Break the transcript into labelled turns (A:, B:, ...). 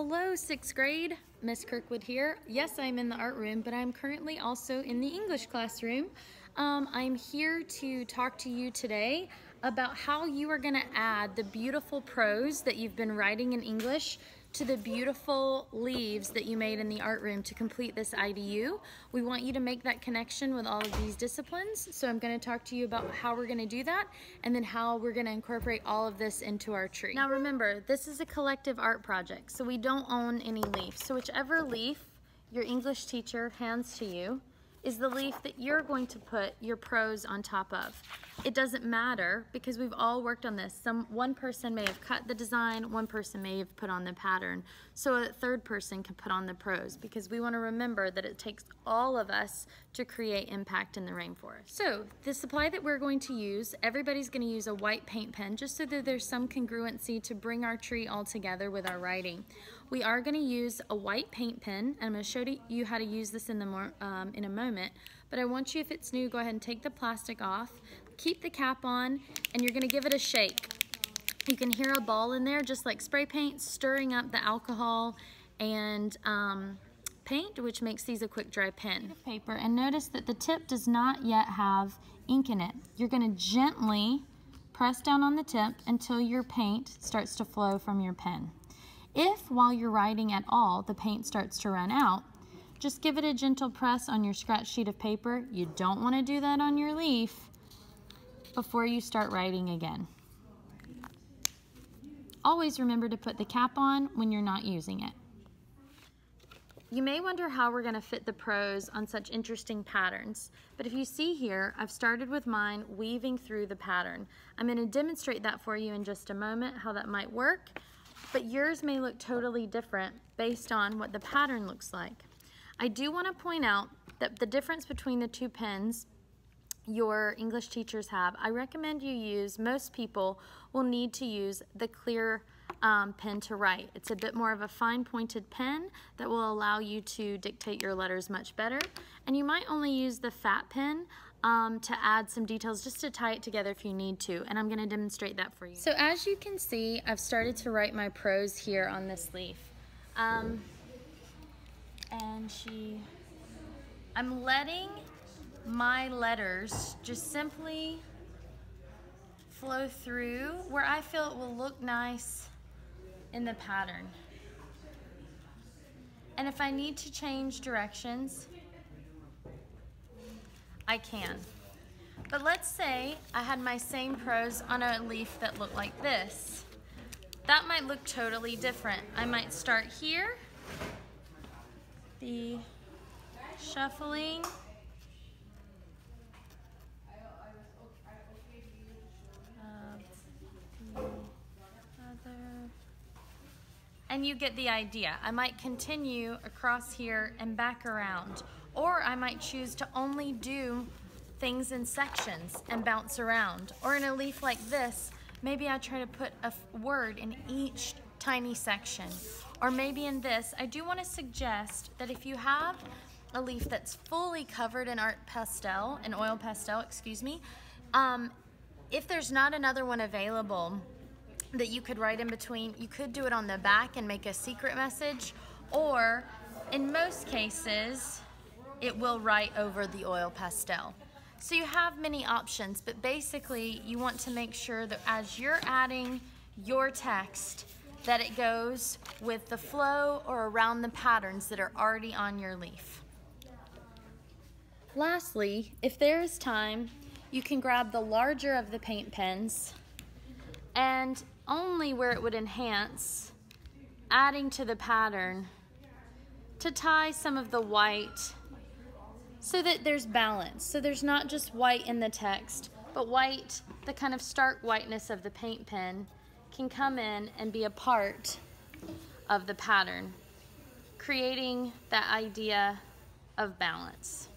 A: Hello, sixth grade. Miss Kirkwood here. Yes, I'm in the art room, but I'm currently also in the English classroom. Um, I'm here to talk to you today about how you are going to add the beautiful prose that you've been writing in English to the beautiful leaves that you made in the art room to complete this IDU. We want you to make that connection with all of these disciplines. So I'm gonna talk to you about how we're gonna do that and then how we're gonna incorporate all of this into our tree. Now remember, this is a collective art project, so we don't own any leaf. So whichever leaf your English teacher hands to you, is the leaf that you're going to put your prose on top of. It doesn't matter because we've all worked on this. Some One person may have cut the design, one person may have put on the pattern, so a third person can put on the prose because we want to remember that it takes all of us to create impact in the rainforest. So the supply that we're going to use, everybody's going to use a white paint pen just so that there's some congruency to bring our tree all together with our writing. We are going to use a white paint pen, and I'm going to show you how to use this in, the more, um, in a moment, but I want you, if it's new, go ahead and take the plastic off, keep the cap on, and you're going to give it a shake. You can hear a ball in there, just like spray paint, stirring up the alcohol and um, paint, which makes these a quick dry pen. Paper, and notice that the tip does not yet have ink in it. You're going to gently press down on the tip until your paint starts to flow from your pen. If while you're writing at all, the paint starts to run out, just give it a gentle press on your scratch sheet of paper. You don't want to do that on your leaf before you start writing again. Always remember to put the cap on when you're not using it. You may wonder how we're gonna fit the prose on such interesting patterns, but if you see here, I've started with mine weaving through the pattern. I'm gonna demonstrate that for you in just a moment, how that might work, but yours may look totally different based on what the pattern looks like. I do want to point out that the difference between the two pens your English teachers have, I recommend you use, most people will need to use the clear um, pen to write. It's a bit more of a fine pointed pen that will allow you to dictate your letters much better. And you might only use the fat pen um, to add some details just to tie it together if you need to and I'm going to demonstrate that for you. So as you can see I've started to write my prose here on this leaf um, and she I'm letting my letters just simply flow through where I feel it will look nice in the pattern and if I need to change directions I can. But let's say I had my same prose on a leaf that looked like this. That might look totally different. I might start here, the shuffling, and you get the idea. I might continue across here and back around. Or I might choose to only do things in sections and bounce around. Or in a leaf like this, maybe I try to put a word in each tiny section. Or maybe in this, I do want to suggest that if you have a leaf that's fully covered in art pastel, in oil pastel, excuse me, um, if there's not another one available that you could write in between, you could do it on the back and make a secret message, or in most cases, it will write over the oil pastel. So you have many options, but basically you want to make sure that as you're adding your text, that it goes with the flow or around the patterns that are already on your leaf. Lastly, if there is time, you can grab the larger of the paint pens and only where it would enhance, adding to the pattern to tie some of the white so that there's balance. So there's not just white in the text, but white, the kind of stark whiteness of the paint pen, can come in and be a part of the pattern, creating that idea of balance.